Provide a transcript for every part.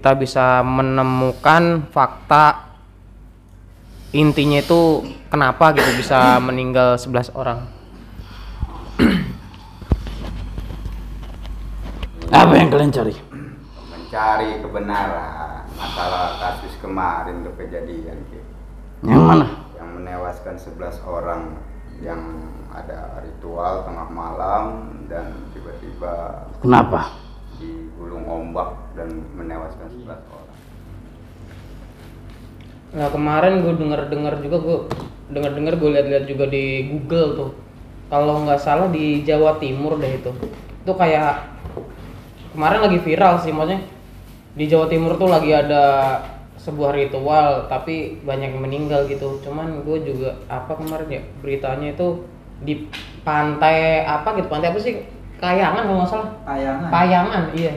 kita bisa menemukan fakta intinya itu kenapa gitu bisa meninggal 11 orang. Apa yang kalian cari? mencari kebenaran masalah kasus kemarin tuh kejadian Ki. Yang mana? yang menewaskan 11 orang yang ada ritual tengah malam dan tiba-tiba Kenapa? Digulung ombak dan menewaskan 11 orang. Nah kemarin gue denger-dengar juga gue denger-dengar gue lihat-lihat juga di Google tuh. Kalau nggak salah di Jawa Timur deh itu. Itu kayak kemarin lagi viral sih maksudnya. Di Jawa Timur tuh lagi ada sebuah ritual tapi banyak yang meninggal gitu. Cuman gue juga apa kemarin ya beritanya itu di pantai apa gitu pantai apa sih Kayangan kalau nggak salah Payangan. Payangan iya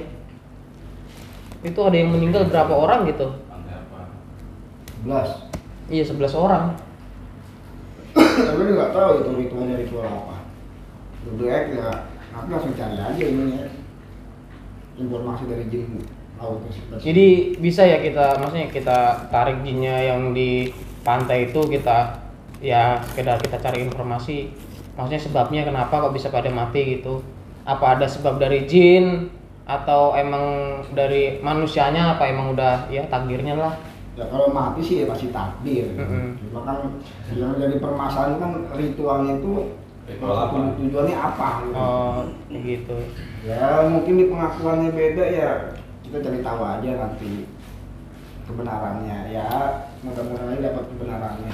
itu ada yang meninggal berapa orang gitu Belas. iya 11 orang Tapi nggak tahu itu ritualnya ritual apa. Udah ya, nanti langsung cari aja ini ya. Informasi dari jin laut tersebut. Jadi bisa ya kita, maksudnya kita tarik jinnya yang di pantai itu kita ya sekedar kita cari informasi, maksudnya sebabnya kenapa kok bisa pada mati gitu? Apa ada sebab dari jin atau emang dari manusianya apa emang udah ya takdirnya lah? Ya kalau mati sih ya pasti takdir. Mm-mm. Cuma kan yang jadi permasalahan kan ritualnya itu Ritual apa? tujuannya apa gitu. Oh gitu. Ya mungkin di pengakuannya beda ya kita cari tahu aja nanti kebenarannya ya mudah-mudahan dapat kebenarannya.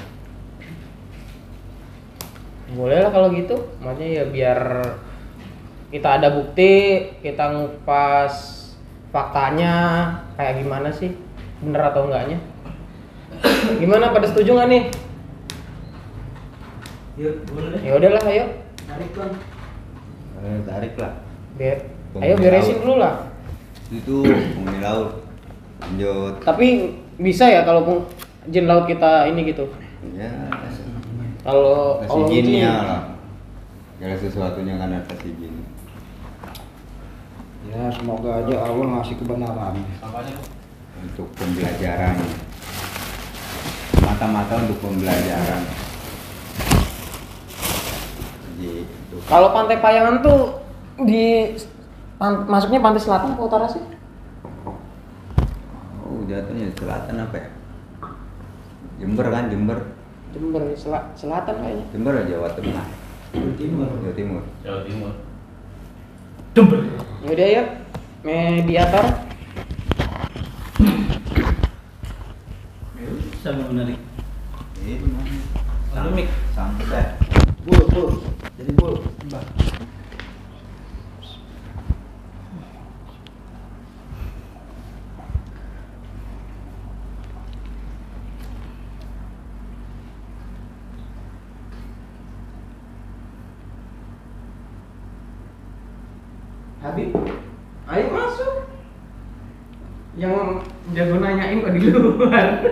Boleh lah kalau gitu, maksudnya ya biar kita ada bukti, kita ngupas faktanya kayak gimana sih, bener atau enggaknya. Gimana pada setuju nggak nih? Yuk, boleh. Ya udahlah, ayo. Tarik bang. Eh, tarik lah. Biar, ayo beresin dulu lah. Itu penghuni laut. Lanjut. Tapi bisa ya kalau pun jin laut kita ini gitu. Ya, Kalau kasih jinnya ini- lah. Segala sesuatunya kan ada kasih jin. Ya semoga aja Allah ngasih kebenaran. Untuk pembelajaran. Mata-mata untuk pembelajaran. Gitu. Kalau pantai Payangan tuh di pan- masuknya pantai selatan atau utara sih? Oh, jatuhnya selatan apa ya? Jember kan, Jember. Jember sel- selatan kayaknya. Jember Jawa Tengah. Timur. Jawa Timur. Jawa Timur. Ya udah ya, mediator. Sama menarik. Itu Lalu mik. Sampai. Bul, bul. Jadi bul. Mbak. Habib, ayo masuk. Yang jago nanyain kok di luar.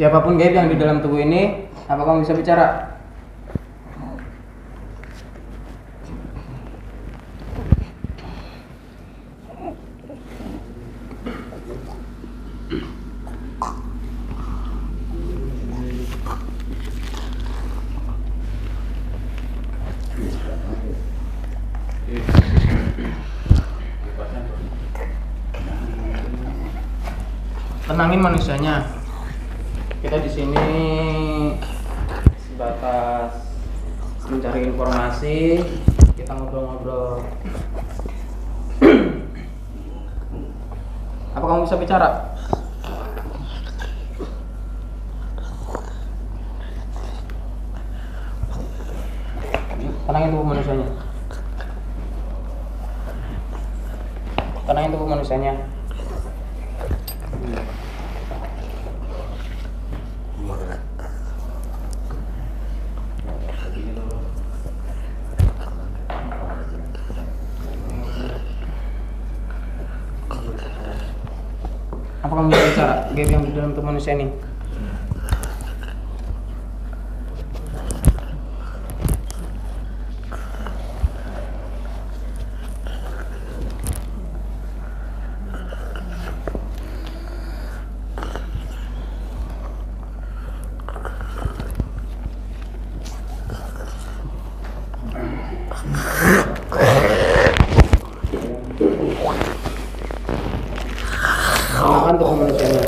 Siapa pun gaib yang di dalam tubuh ini, apa kamu bisa bicara? Tenangin manusianya. Kita di sini sebatas mencari informasi, kita ngobrol-ngobrol. Apa kamu bisa bicara? Tenangin tubuh manusianya. Tenangin tubuh manusianya. Apa kamu bicara? Game yang di dalam tubuh manusia ini. Makan tubuh manusianya.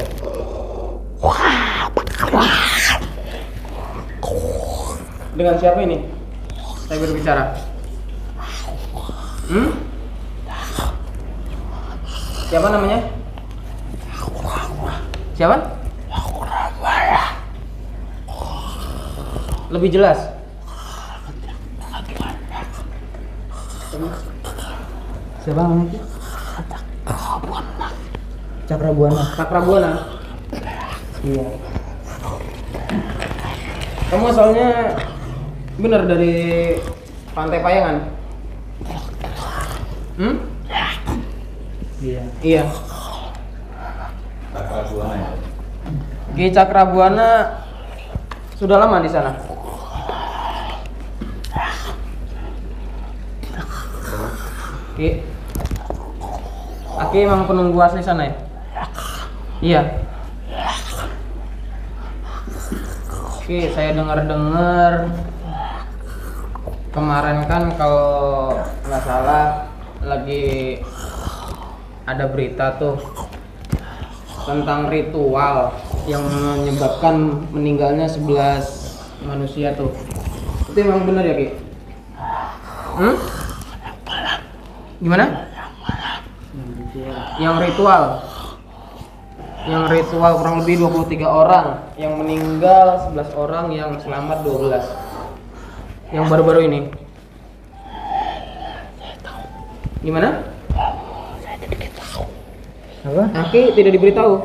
Dengan siapa ini? Saya berbicara. Hmm? Siapa namanya? Siapa? Lebih jelas. Siapa namanya? Cakrabuana. Cakrabuana. Iya. Kamu asalnya benar dari Pantai Payangan? Hmm? Iya. Iya. Kakak buana ya. Ki sudah lama di sana. Ki. Aki emang penunggu asli sana ya? Iya. Oke, saya dengar-dengar kemarin kan kalau nggak salah lagi ada berita tuh tentang ritual yang menyebabkan meninggalnya 11 manusia tuh. Itu emang benar ya, Ki? Hmm? Gimana? Yang ritual. Yang ritual kurang lebih 23 orang, yang meninggal 11 orang, yang selamat 12. Yang baru-baru ini. Gimana? Apa? Aki tidak diberitahu.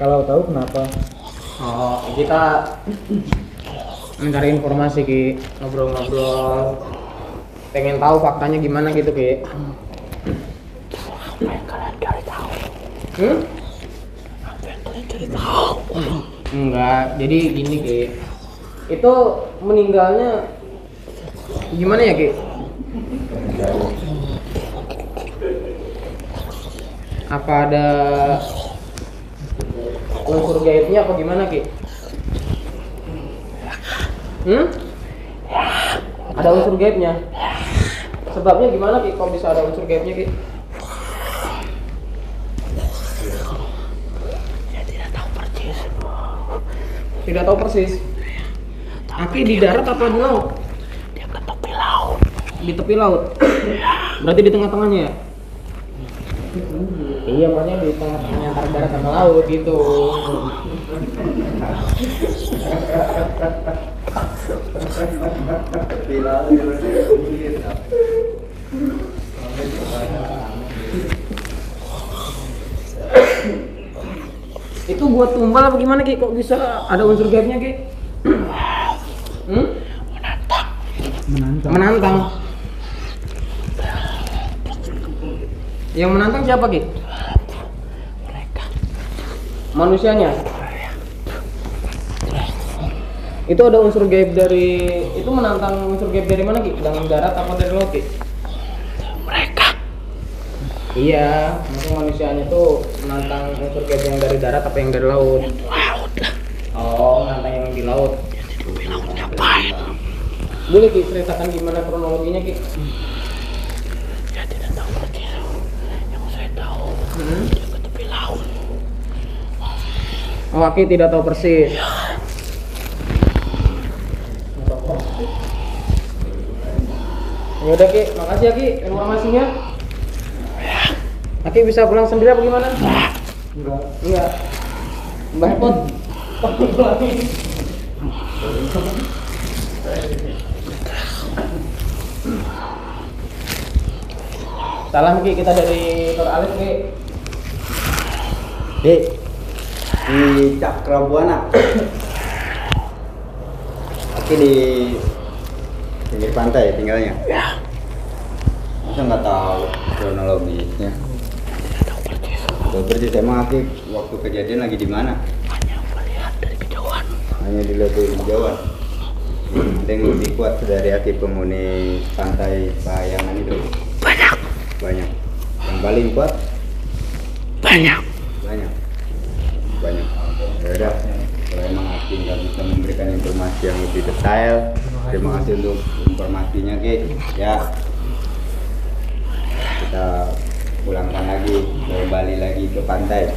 Kalau tahu kenapa? Oh, kita mencari informasi ki, ngobrol-ngobrol. Pengen tahu faktanya gimana gitu ki. Apa yang kalian cari tahu? Hmm? Apa yang kalian cari tahu? Enggak, jadi gini ki. Itu meninggalnya gimana ya ki? Apa ada unsur gaibnya apa gimana ki? Hmm? Ada unsur gaibnya? Sebabnya gimana ki? Kok bisa ada unsur gaibnya ki? Tidak tahu persis. Aki di darat apa di laut? Dia ke tepi laut. Di tepi laut. Berarti di tengah-tengahnya ya? Iya, makanya di tengah-tengahnya antara darat sama laut gitu. Itu buat tumbal apa gimana Ki? Kok bisa ada unsur gaibnya Ki? Hmm? Menantang. Menantang. Yang menantang siapa Ki? Mereka. Manusianya. Itu ada unsur gaib dari itu menantang unsur gaib dari mana Ki? Dari darat apa dari laut Ki? Iya, maksudnya manusianya tuh menantang unsur gaib yang dari darat apa yang dari laut? Laut lah. Oh, menantang yang di laut. Di laut ngapain? Boleh Ki ceritakan gimana kronologinya Ki? Ya tidak tahu persis. Yang saya tahu Hmm. dia ke tepi laut. Oh, Ki tidak tahu persis. Ya udah Ki, makasih ya Ki informasinya. Aki bisa pulang sendiri apa gimana? Enggak. Iya. Mbak Pot. Salam Ki, kita dari Tor Alif Ki. Dek, di Cakrabuana. Aki di pinggir pantai tinggalnya. Ya. Masa nggak tahu kronologisnya? Tahu persis. Emang Aki waktu kejadian lagi di mana? Hanya melihat dari kejauhan. Hanya dilihat dari jauhan. Ada yang lebih kuat dari Aki penghuni pantai Bayangan itu Banyak. banyak. Yang paling kuat Banyak. banyak banyak ya udah kalau emang Aki nggak bisa memberikan informasi yang lebih detail terima kasih untuk informasinya Ki ya kita pulangkan lagi kembali lagi ke pantai.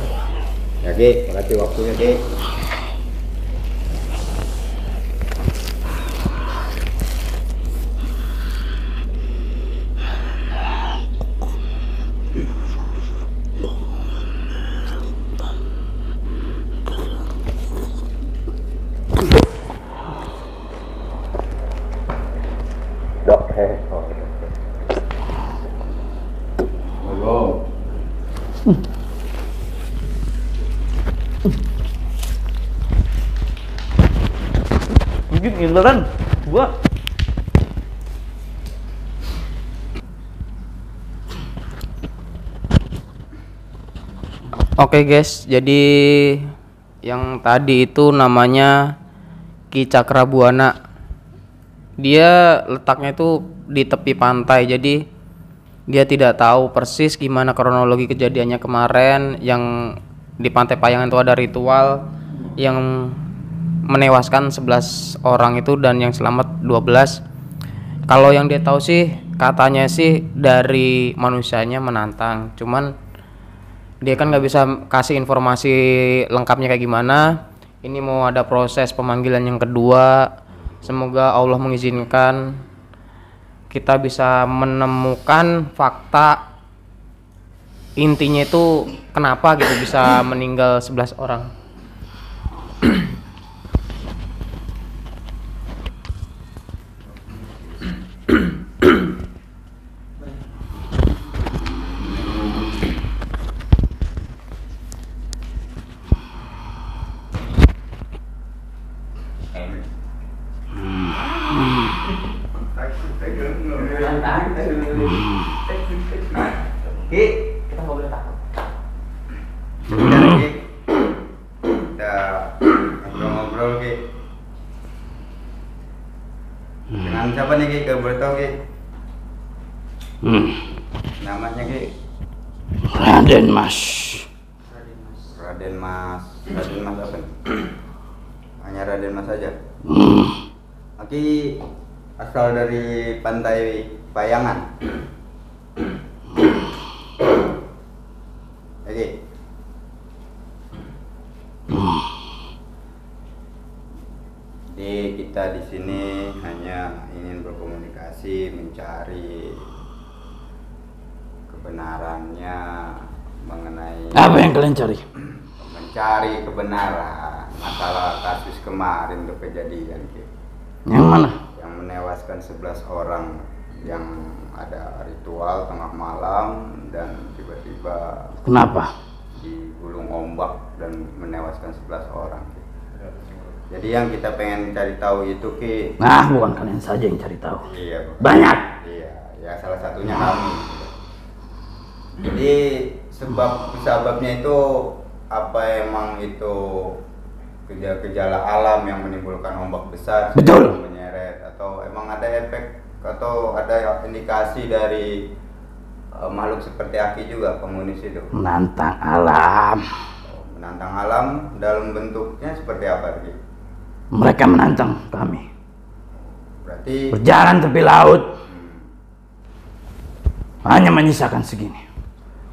Ya Ki makasih waktunya Ki dok eh oh, Halo. Mungkin giliran gua Oke guys, jadi yang tadi itu namanya Ki Cakrabuana. Dia letaknya itu di tepi pantai, jadi dia tidak tahu persis gimana kronologi kejadiannya kemarin yang di Pantai Payangan itu ada ritual yang menewaskan 11 orang itu dan yang selamat 12. Kalau yang dia tahu sih katanya sih dari manusianya menantang, cuman dia kan nggak bisa kasih informasi lengkapnya kayak gimana. Ini mau ada proses pemanggilan yang kedua. Semoga Allah mengizinkan kita bisa menemukan fakta. Intinya itu kenapa gitu bisa meninggal 11 orang Ki, kita nggak boleh takut Bentar, Ki. Kita ngobrol-ngobrol Ki. Dengan siapa nih Ki? Kalau boleh tahu Ki? hmm. Namanya Ki? Raden Mas. Raden Mas. Raden Mas apa? nih? Hanya Raden Mas saja. Hmm. Aki asal dari pantai Payangan. Oke. Jadi kita di sini hanya ingin berkomunikasi, mencari kebenarannya mengenai Apa yang kalian cari? mencari kebenaran masalah kasus kemarin tuh kejadian. Yang mana? Menewaskan 11 orang yang ada ritual tengah malam dan tiba-tiba Kenapa? digulung ombak dan menewaskan 11 orang. Jadi yang kita pengen cari tahu itu Ki Nah, bukan kalian saja yang cari tahu. iya Pak. Banyak. iya ya salah satunya kami Jadi sebab sebabnya itu apa emang itu gejala-gejala alam yang menimbulkan ombak besar Betul. Atau emang ada efek atau ada indikasi dari eh, makhluk seperti aki juga penghuni situ Menantang alam. menantang alam dalam bentuknya seperti apa Ki? Mereka menantang kami. Berarti Berjalan tepi laut. Hanya menyisakan segini.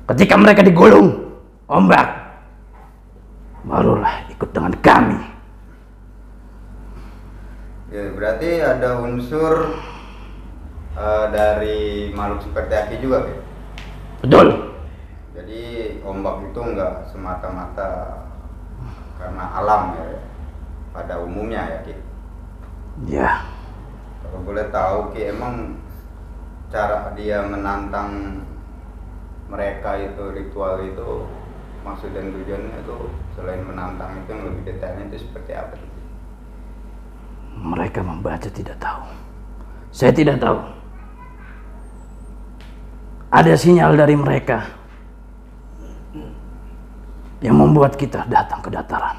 Ketika mereka digulung ombak, barulah ikut dengan kami. Ya, berarti ada unsur eh, dari makhluk seperti aki juga Ki? Betul. Jadi ombak itu enggak semata-mata karena alam ya, pada umumnya ya Ki. Ya, Kalau boleh tahu Ki emang cara dia menantang mereka itu ritual itu maksud dan tujuannya itu selain menantang itu yang lebih detailnya itu seperti apa? Ki? Mereka membaca tidak tahu. Saya tidak tahu. Ada sinyal dari mereka yang membuat kita datang ke dataran.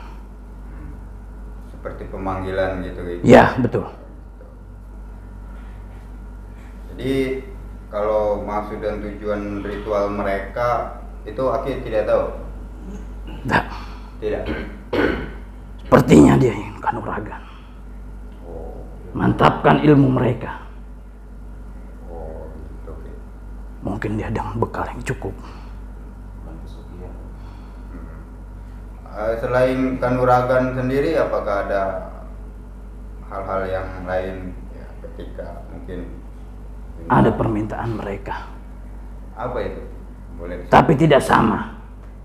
Seperti pemanggilan gitu Ki. Ya, betul. Jadi kalau maksud dan tujuan ritual mereka itu Aki tidak tahu. Nah, Tidak. sepertinya dia ingin kanuragan. Mantapkan ilmu mereka. oh gitu Ki. Mungkin dia dengan bekal yang cukup. Eh, selain kanuragan sendiri apakah ada hal-hal yang lain ya, ketika mungkin Ada permintaan mereka. apa itu boleh? Tapi tidak sama.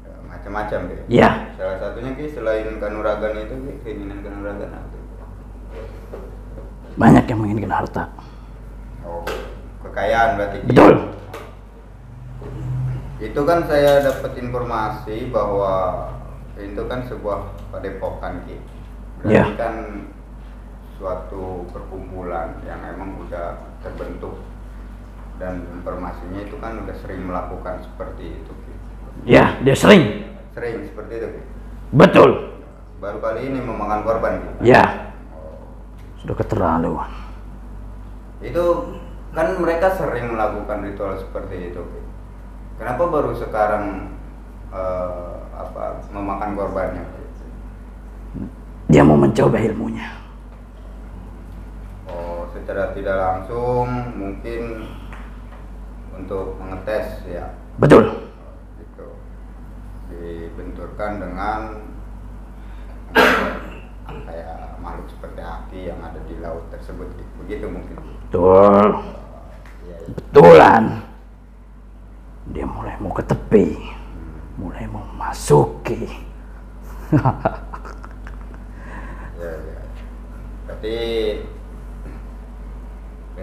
Ya, macam-macam. Ya, salah satunya ki selain kanuragan itu keinginan kanuragan apa banyak yang menginginkan harta. oh kekayaan berarti. Betul. itu kan saya dapat informasi bahwa itu kan sebuah padepokan ki berarti Ya. kan suatu perkumpulan yang emang udah terbentuk dan informasinya itu kan udah sering melakukan seperti itu ki Ya, dia sering. sering seperti itu ki Betul. baru kali ini memakan korban ki Ya. Sudah keterlaluan. itu kan mereka sering melakukan ritual seperti itu kenapa baru sekarang eh, apa memakan korbannya? Dia mau mencoba ilmunya. oh secara tidak langsung mungkin untuk mengetes ya Betul. gitu dibenturkan dengan eh, kayak makhluk seperti aki yang ada di laut tersebut begitu mungkin Betul. Iya, iya. Betulan. Dia mulai mau ke tepi. Mulai mau masuki. Ya, ya. Berarti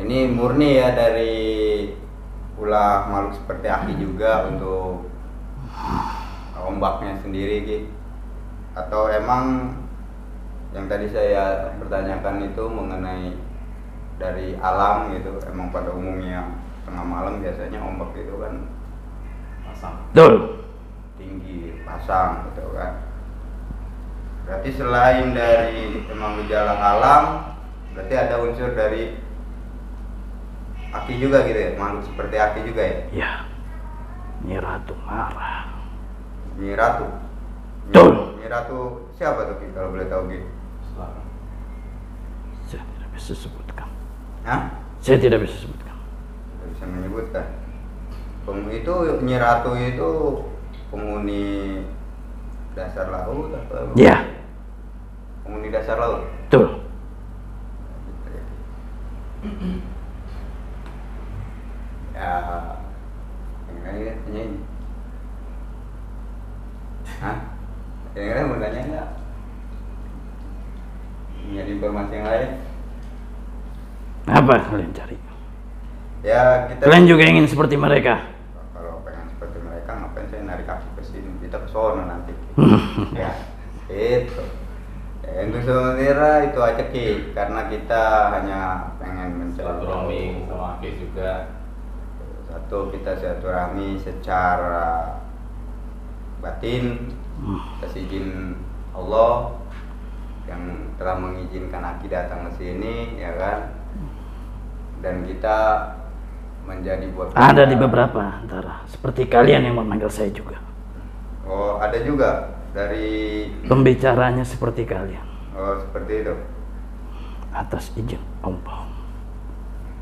ini murni ya dari ulah makhluk seperti aki juga untuk ombaknya sendiri Ki. Atau emang yang tadi saya pertanyakan itu mengenai dari alam gitu, emang pada umumnya tengah malam biasanya ombak itu kan Pasang. Betul. tinggi pasang gitu kan berarti selain dari emang gejala alam berarti ada unsur dari aki juga gitu ya makhluk seperti aki juga ya Ya. Nyi Ratu marah. Nyi Ratu Betul. Nyi Ratu siapa tuh Ki, kalau boleh tahu gitu bisa sebutkan. Hah? Saya tidak bisa sebutkan. Tidak bisa menyebutkan itu Nyi Ratu itu penghuni dasar laut atau Ya, penghuni dasar laut betul. ya yang lain ya tanya ini hah yang lain mau tanya nggak Ini ada informasi yang lain Apa? kalian cari? ya kita Kalian juga ingin seperti mereka? kalau pengen seperti mereka ngapain saya narik kaki ke sini? Kita ke sono nanti. Ya itu. Ya, untuk sementara itu aja ki. Karena kita hanya pengen mencari sama Aki juga. satu kita silaturahmi secara batin. Hmm. atas izin Allah yang telah mengizinkan Aki datang ke sini ya kan dan kita menjadi buat Ada di beberapa antara seperti kalian yang memanggil saya juga. oh ada juga dari Pembicaranya seperti kalian oh seperti itu atas izin Allah.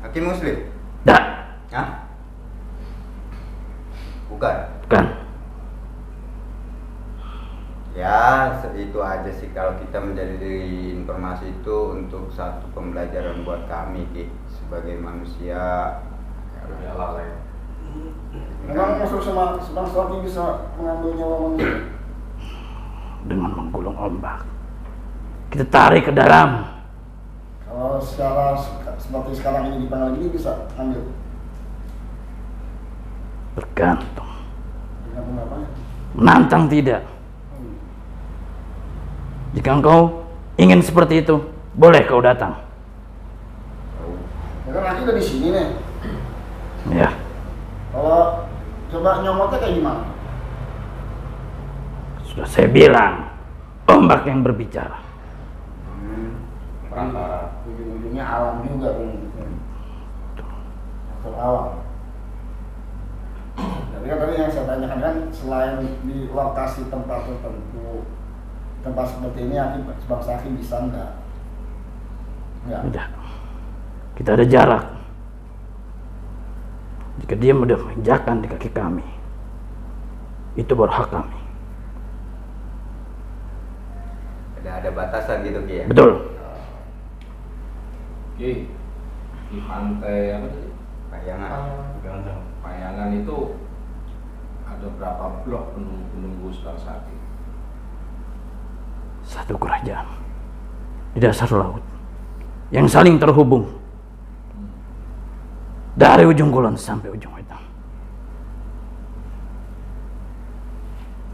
Aki Muslim Dah, Hah? bukan kan? Ya, se- itu aja sih kalau kita menjadi informasi itu untuk satu pembelajaran buat kami, Ki, sebagai manusia. Halal ya. Memang masuk sama sedang Sofi bisa mengambil nyawa manusia. Dengan menggulung ombak. Kita tarik ke dalam. Kalau secara seperti sekarang ini dipanggil gini bisa ambil Bergantung. dengan. Menantang tidak. Jika engkau ingin seperti itu, boleh kau datang. Ya kan nanti udah di sini nih. Ya, Kalau coba nyomotnya kayak gimana? sudah saya bilang. Ombak yang berbicara. Hmm. Perantara. Ujung-ujungnya alam juga. Faktor alam. Jadi kan tadi yang saya tanyakan kan selain di lokasi tempat tertentu tempat seperti ini Aki Bang Saki bisa enggak? Enggak. Tidak. Kita ada jarak. Jika dia sudah menginjakkan di kaki kami, itu baru hak kami. Ada ada batasan gitu, Ki ya. Betul. Oke. Di pantai apa tadi? Bayangan. Gandang. Payangan itu ada berapa blok penunggu penunggu Sunan Sakti? Satu kerajaan di dasar laut yang saling terhubung dari ujung kulon sampai ujung wetan.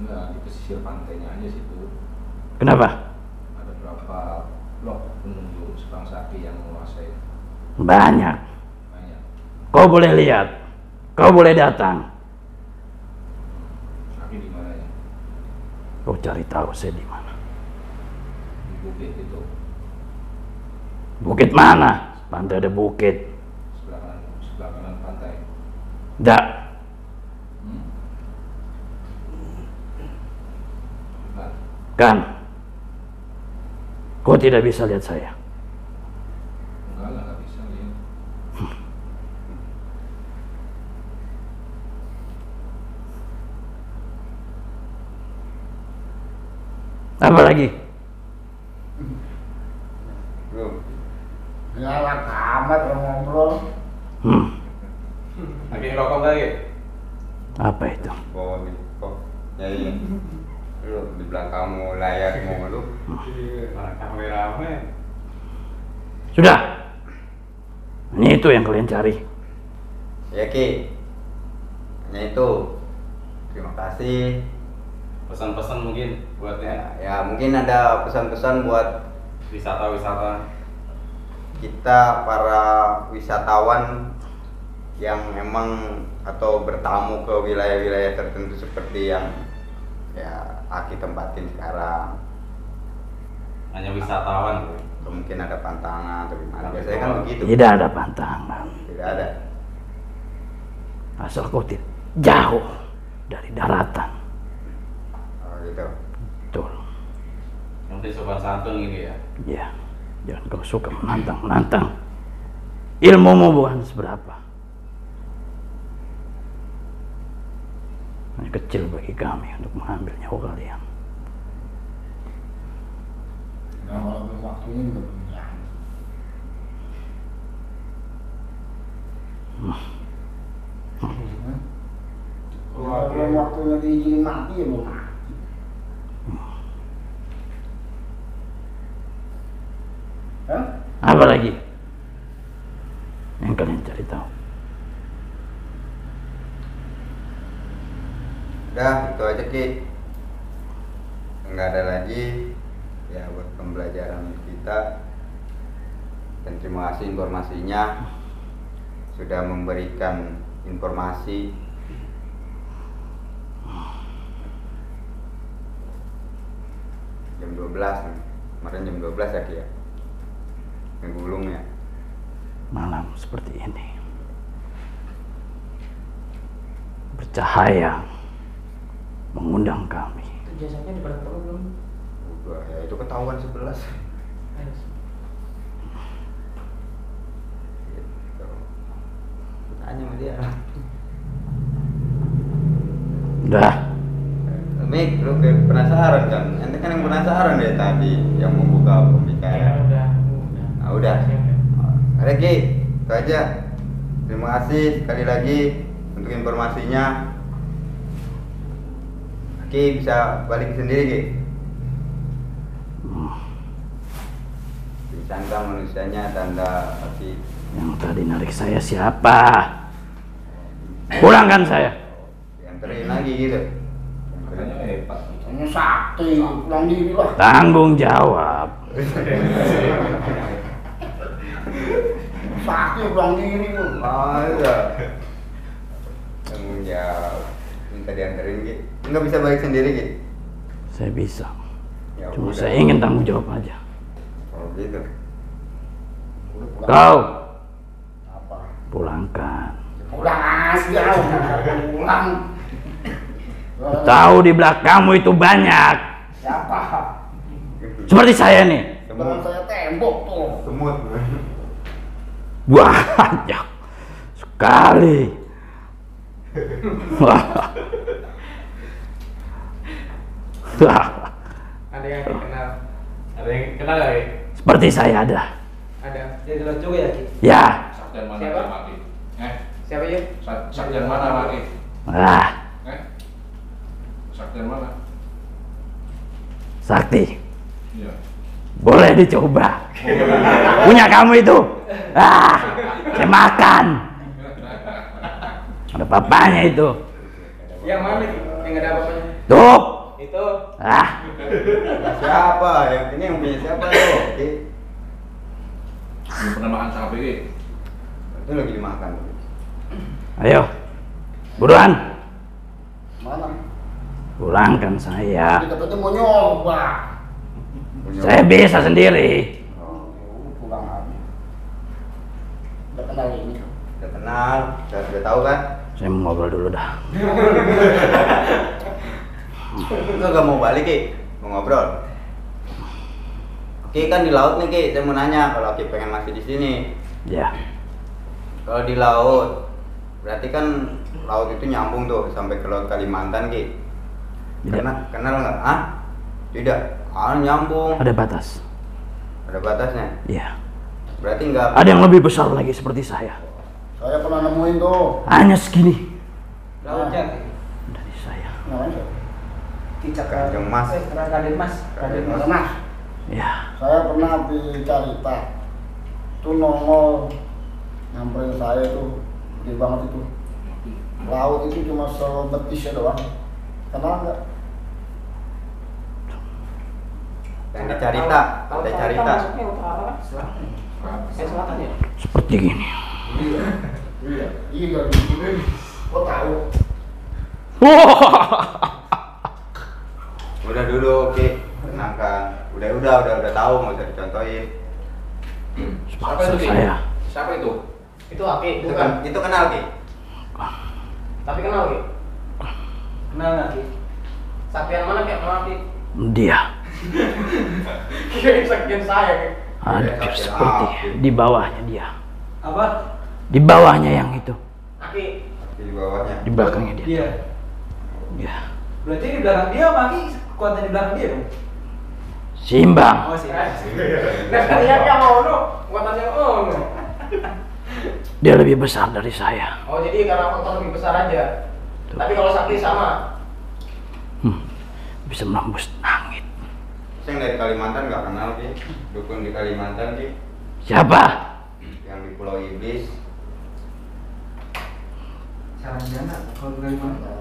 Enggak, di pesisir pantainya aja situ. Kenapa? Ada berapa blok penunggu Sunan Sakti yang menguasai Banyak. banyak. Kau boleh lihat, kau boleh datang. Tapi di mananya? Kau cari tahu saya di mana. Di bukit itu. Bukit mana? Pantai ada bukit. sebelah kanan sebelah kanan pantai. Tidak. Hmm. Kan? Kau tidak bisa lihat saya. Enggak lah, nggak bisa lihat. Apa lagi? Belum. Galak amat orang ngobrol. Hmm, Lagi rokok lagi? apa itu? Oh, di kok. Ya iya. Lu di belakangmu layar mulu. Mana kameramen? Sudah. Ini itu yang kalian cari. Ya, Ki. Hanya itu. Terima kasih. Pesan-pesan mungkin buatnya Ya, ya mungkin ada pesan-pesan buat wisata-wisata. kita para wisatawan yang memang atau bertamu ke wilayah-wilayah tertentu seperti yang ya Aki tempatin sekarang Hanya wisatawan. mungkin ada pantangan atau gimana Tapi biasanya kan begitu Tidak ada pantangan. Tidak ada Asal kau tidak jauh dari daratan. oh gitu Betul. Yang penting sopan santun gitu ya. Ya. Jangan kau suka menantang-menantang. Ilmumu bukan seberapa. Hanya kecil bagi kami untuk mengambil nyawa kalian. Nah, waktunya juga Kalau waktunya diizinin mati ya belum mati. Hah? Apa lagi? Yang kalian cari tahu. udah itu aja Ki nggak ada lagi ya buat pembelajaran kita dan terima kasih informasinya sudah memberikan informasi jam 12 nih kemarin jam 12 ya Ki ya ngegulung ya Malam seperti ini. Bercahaya mengundang kami. Itu jasanya diberapa belum? udah ya itu ketahuan 11 gitu. tanya sama dia Udah, penasaran kan? Ente kan yang penasaran dari tadi yang membuka Ya pembicaraan. udah, udah. Nah, udah. Ya. Ada Ki, itu aja. Terima kasih sekali lagi untuk informasinya. Ki bisa balik sendiri Ki. Disangka manusianya tanda Ki. yang tadi narik saya siapa? Pulangkan saya. Dianterin lagi gitu. Makanya hebat. Hanya sakti, pulang diri lah. Tanggung jawab. Sakti pulang diri pun. Masa? Tanggung jawab. Minta dianterin Ki. Enggak bisa balik sendiri Ki. Saya bisa. Ya Cuma udah. saya ingin tanggung jawab aja. Oh gitu. Pulang. Kau Apa? pulangkan. Pulang aja, udah pulang. Tahu di belakangmu itu banyak. Siapa? Seperti saya nih. Belakang saya tembok tuh. Semut. Banyak sekali. Ada yang kenal. Ada yang kenal gak ya? Seperti saya ada. Ada. Dia jelas juga ya Ki. Ya. Sarjan mana Siapa? mati? Eh, Siapa ya? Sa- sarjan mana mati? Ah, Eh, sarjan mana? Sakti. Iya. Boleh dicoba. Punya kamu itu. Ah, saya makan. Ada papanya itu. Yang mana? Yang ada apa-apanya? Tuh. Itu. Ah, Siapa? Yang ini yang punya siapa? Ki? Belum pernah makan sapi Ki? Itu lagi dimakan. ayo. Buruan. Mana? Pulangkan saya. Dia katanya mau nyoba. Saya bisa sendiri. Oh, Oh, pulang aja. Udah kenal ini. udah kenal, udah, udah tahu kan? Saya mau ngobrol dulu dah. Lu gak mau balik Ki? Mau ngobrol? Ki kan di laut nih Ki, saya mau nanya kalau Ki pengen masih di sini. Ya. Kalau di laut, berarti kan laut itu nyambung tuh sampai ke laut Kalimantan Ki. Tidak. Kenal, kenal nggak? Ah? Tidak. Ah nyambung. Ada batas. Ada batasnya. Ya. Berarti nggak. Ada yang lebih besar lagi seperti saya. Saya pernah nemuin tuh. Hanya segini Lautnya Ki. dari saya. Namanya siapa? Kicak Kanjeng Mas. Eh, Raden Mas. Raden Mas. Mas. Ya. Saya pernah di Carita. Tuh nongol nyamperin saya tuh gede banget itu. Laut itu cuma sebetisnya doang. Kenal nggak? Carita, ada Carita. utara kan? Selatan. Eh, selatan ya? Seperti gini. Iya. Iya. Iya. Kok tahu? Wah. Udah dulu, Ki. Tenangkan. Udah, udah, udah, udah tahu, nggak usah dicontohin. Siapa itu? Saya. Siapa itu? Itu Aki, Itu, bukan? kan, itu kenal, Ki. Tapi kenal Ki? Kenal nggak Ki? Saktian mana Ki? Sama Aki? Dia. Kira saktian saya Ki. Ada Iya, seperti di bawahnya dia. Apa? Di bawahnya yang itu. Aki. Di bawahnya. Di belakangnya dia. Iya. Ya. Berarti di belakang dia sama Ki kuatnya di belakang dia dong. Simbang. Oh sih. Nah, kalian yang mau no, kuatannya oh. Dia lebih besar dari saya. Oh jadi karena faktor lebih besar aja. Tapi kalau sakti sama. Hmm. Bisa menembus langit. Saya yang dari Kalimantan nggak kenal, Ki. Dukun di Kalimantan, Ki. Siapa? Yang di Pulau Iblis. Sarjana. Kalau di Kalimantan.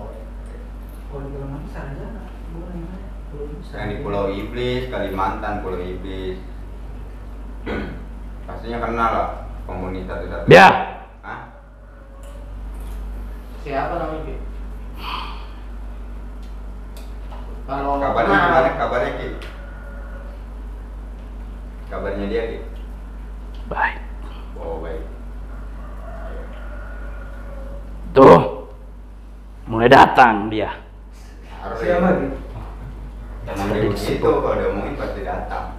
Kalau di Kalimantan sarjana. Bukan yang mana? Yang di Pulau Iblis, Kalimantan, Pulau Iblis. Pastinya kenal lah komunitas itu. Kalau kabarnya nah, kabarnya kabarnya Ki. Kabarnya dia Ki. Baik. Oh, baik. Tuh. Mulai datang dia. Harus siapa lagi? Jangan di situ kalau mau mungkin pasti datang.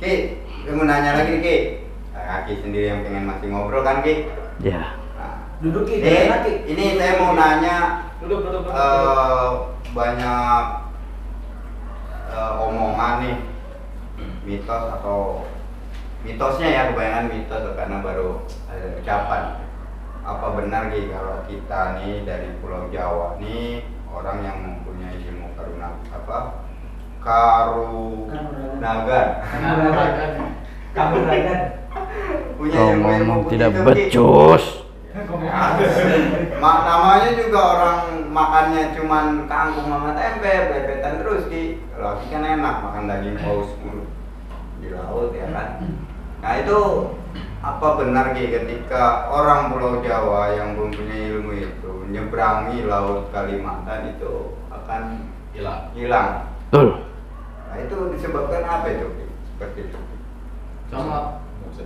Ki, gue mau nanya lagi Ki. Kaki sendiri yang pengen masih ngobrol kan Ki? Ya. Duduk Ki, ini, Ki. ini saya mau nanya Duduk, duduk, duduk. eh, banyak eh, omongan nih mitos atau mitosnya ya kebanyakan mitos karena baru ada ucapan apa benar Ki kalau kita nih dari Pulau Jawa nih orang yang mempunyai ilmu karuna apa karunagan Kamu Ragan. punya ilmu tidak becus. Ma- namanya juga orang makannya cuman kangkung sama tempe, bebetan terus ki. Kalau ki kan enak makan daging paus mulu di laut ya kan. Nah itu apa benar ki ketika orang Pulau Jawa yang mempunyai ilmu itu menyeberangi laut Kalimantan itu akan hilang hilang. Betul. Nah itu disebabkan apa itu ki? Seperti itu. Comot, nggak bisa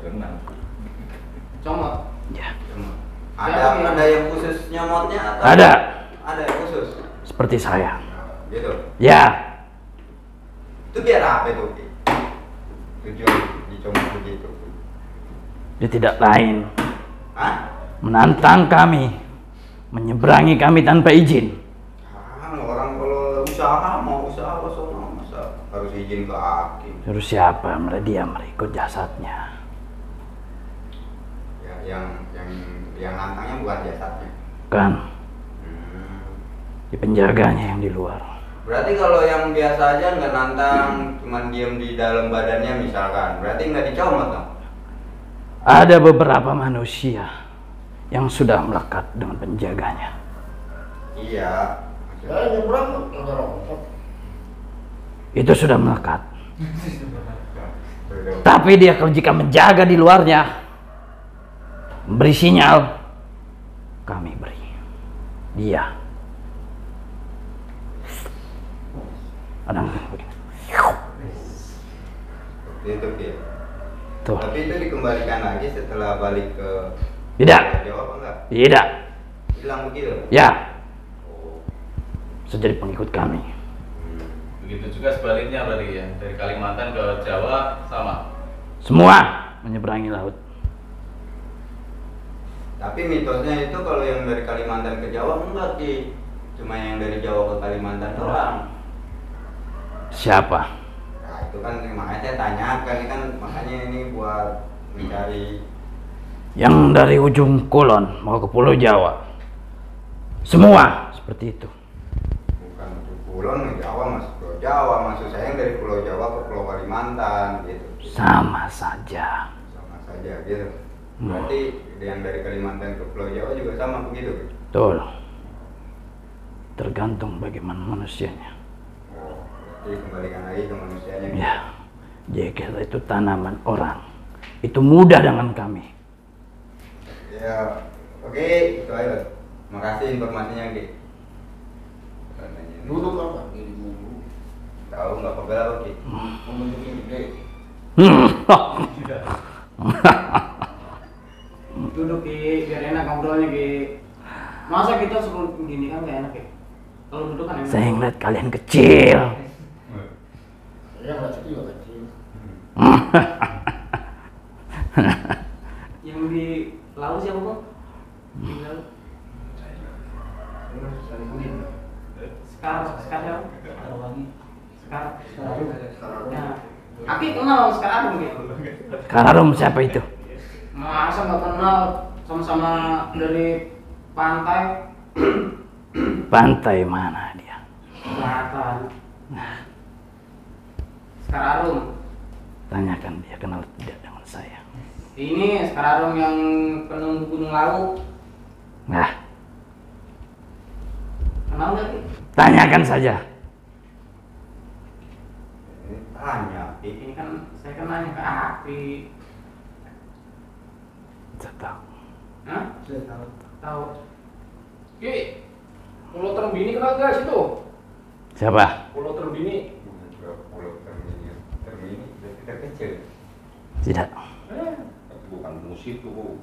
comot. Ya, Ada ada yang khusus nyomotnya atau Ada. Ada yang khusus. seperti saya. Gitu. Ya, Itu biar apa itu Ki? Tujuan dicomot begitu. dia tidak lain Hah? menantang kami, menyeberangi kami tanpa izin. Ah, orang kalau usaha mau usaha ke sono masa harus izin ke hakim. Terus siapa? Mereka dia merikut jasadnya. Ya, yang yang yang nantangnya bukan jasadnya. Kan, Hmm. di penjaganya yang di luar. Berarti kalau yang biasa aja nggak nantang, cuman diem di dalam badannya misalkan, berarti nggak dicomot dong? Ada beberapa manusia yang sudah melekat dengan penjaganya. Iya. Ya nyebrang nggak rokok. Itu sudah melekat. Tapi dia kalau jika menjaga di luarnya, beri sinyal, kami beri. Dia. Ada itu Ki. Tuh. Tapi itu dikembalikan lagi setelah balik ke Tidak. Jawa apa enggak? Tidak. Hilang begitu. Ya, Oh. sudah jadi pengikut kami. Hmm. begitu juga sebaliknya berarti ya dari Kalimantan ke Jawa sama Semua menyeberangi laut. Tapi mitosnya itu kalau yang dari Kalimantan ke Jawa enggak Ki. Cuma yang dari Jawa ke Kalimantan doang. Siapa? Nah itu kan makanya saya tanyakan ini kan makanya ini buat mencari Yang dari ujung kulon mau ke Pulau Jawa. Semua seperti itu. bukan untuk Pulau ke Jawa masuk Pulau Jawa maksud saya yang dari Pulau Jawa ke Pulau Kalimantan gitu. Sama saja. Sama saja gitu. Hmm. Berarti yang dari Kalimantan ke Pulau Jawa juga sama begitu. Ki? Betul. Tergantung bagaimana manusianya. Oh, berarti kembalikan lagi ke manusianya. Ki. Ya, jika itu tanaman orang. Itu mudah dengan kami. Ya, oke, itu aja. Makasih informasinya, Ki. Duduk apa? Ini dulu. Tahu nggak pegel Ki? Membentuknya gede. Hmm. Duduk Ki, biar enak ngobrolnya Ki. Masa kita suruh gini kan gak enak ya? Kalau duduk kan enak. Saya ngeliat kalian kecil. Ya nggak kecil juga kecil. Yang di laut siapa? Di laut. Sekarang, sekarang Sekarang. Sekarang Ya. Aki kenal sekarang gitu. Kararum siapa itu? Masa nggak kenal sama-sama dari pantai Pantai mana dia? selatan. Sekarang Tanyakan dia kenal tidak dengan saya. ini sekarang yang penunggu gunung lawu Nah, kenal nggak tanyakan saja. Ini tanya. Ini kan saya kan nanya ke Aki. Saya tahu. Hah? Saya tahu. Tahu. Ki, Pulau Terbini kenal gak situ? Siapa? Pulau Terbini. Pulau. Termini, berarti terkecil. Tidak. bukan musik tuh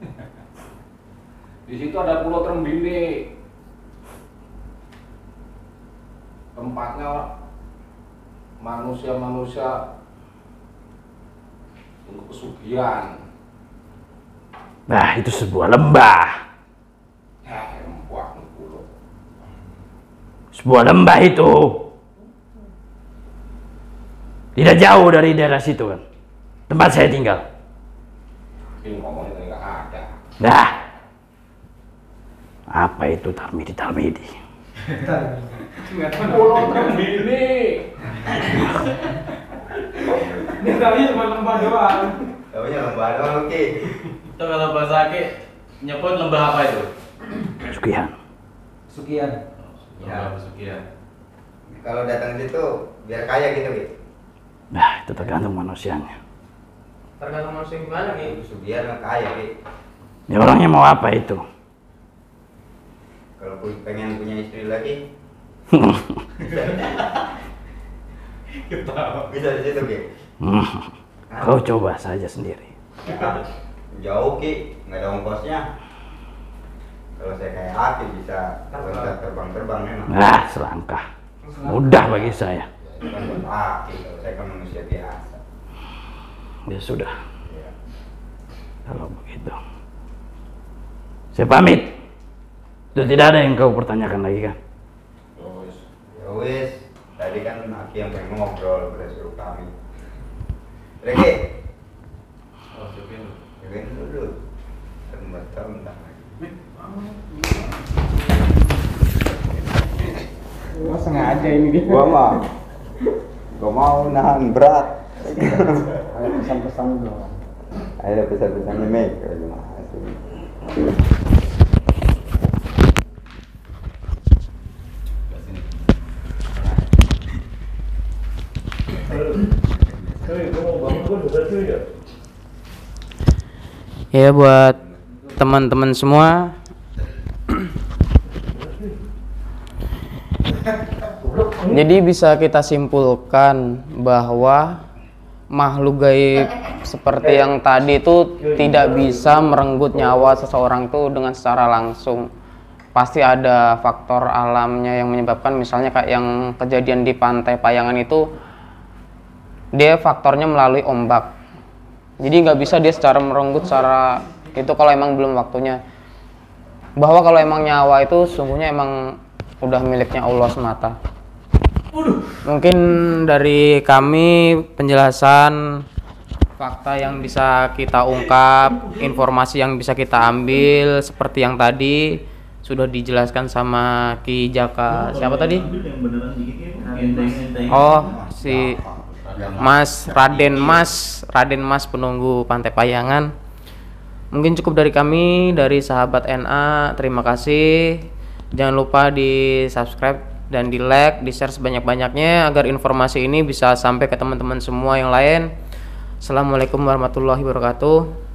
Di situ ada Pulau Trembini. Tempatnya manusia-manusia untuk pesugihan. Nah, itu sebuah lembah. Ya. Sebuah lembah itu. Tidak jauh dari daerah situ kan. Tempat saya tinggal. Ini tadi. Nah. Apa itu Tarmidi Tarmidi? Pulau Trembini. Dia tahunya cuma lembah doang. Tahunya lembah doang oke. Itu kalau bahasa Aki nyebut lembah apa itu? Sukihan. Sekian. Lembah pesugihan. Kalau datang situ biar kaya gitu gitu. Nah, itu tergantung manusianya. Tergantung manusia gimana nih? Pesugihan mah kaya gitu. Ya orangnya mau apa itu? Kalau pengen punya istri lagi bisa di situ gitu. Hmm. Kau coba saja sendiri. Ya, jauh ki, nggak ada ongkosnya. Kalau saya kayak Aki bisa loncat terbang-terbang memang. Nah, selangkah. Mudah bagi saya. Bukan buat Aki, kalau saya kan manusia biasa. Ya sudah, Ya. kalau begitu. Saya pamit. Sudah tidak ada yang kau pertanyakan lagi kan? Ya wis, tadi kan Aki yang pengen ngobrol, udah suruh kami. Reki, Oh, dulu. lagi. Gua sengaja ini dia. Gua mah, gua mau nahan berat. Ada pesan-pesan dong. Ada pesan-pesannya Meg, gimana sih? Ke sini. Ya buat teman-teman semua Jadi bisa kita simpulkan bahwa makhluk gaib seperti yang tadi itu tidak bisa merenggut nyawa seseorang itu dengan secara langsung. Pasti ada faktor alamnya yang menyebabkan misalnya kayak yang kejadian di pantai Payangan itu dia faktornya melalui ombak. Jadi nggak bisa dia secara merenggut secara itu kalau emang belum waktunya. Bahwa kalau emang nyawa itu sungguhnya emang udah miliknya Allah semata. Mungkin dari kami penjelasan fakta yang bisa kita ungkap, informasi yang bisa kita ambil seperti yang tadi sudah dijelaskan sama Ki Jaka. Siapa tadi? Oh, si Mas Raden Mas, Raden Mas penunggu Pantai Payangan. Mungkin cukup dari kami dari sahabat NA. Terima kasih. Jangan lupa di subscribe dan di like, di share sebanyak-banyaknya agar informasi ini bisa sampai ke teman-teman semua yang lain. Assalamualaikum warahmatullahi wabarakatuh.